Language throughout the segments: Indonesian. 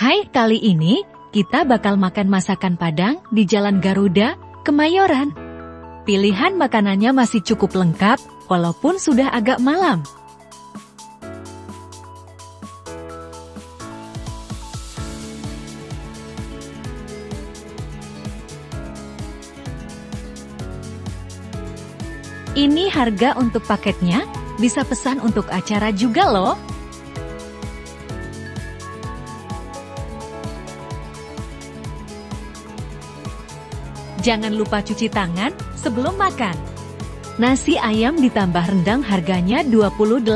Hai, kali ini kita bakal makan masakan Padang di Jalan Garuda, Kemayoran. Pilihan makanannya masih cukup lengkap, walaupun sudah agak malam. Ini harga untuk paketnya, bisa pesan untuk acara juga loh. Jangan lupa cuci tangan sebelum makan. Nasi ayam ditambah rendang harganya 28.000.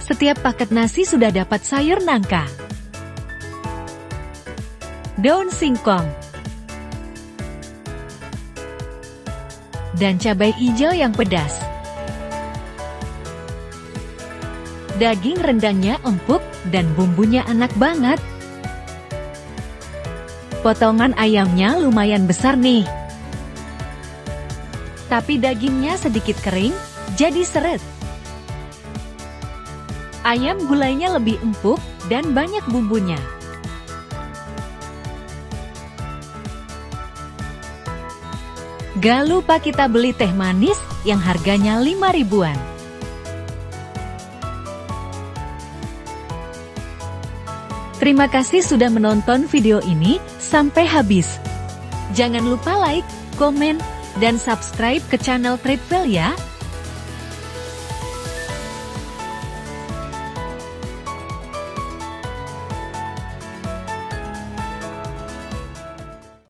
Setiap paket nasi sudah dapat sayur nangka, daun singkong, dan cabai hijau yang pedas. Daging rendangnya empuk dan bumbunya enak banget. Potongan ayamnya lumayan besar nih. Tapi dagingnya sedikit kering, jadi seret. Ayam gulainya lebih empuk dan banyak bumbunya. Gak lupa kita beli teh manis yang harganya 5 ribuan. Terima kasih sudah menonton video ini sampai habis. Jangan lupa like, komen, dan subscribe ke channel Trade ya.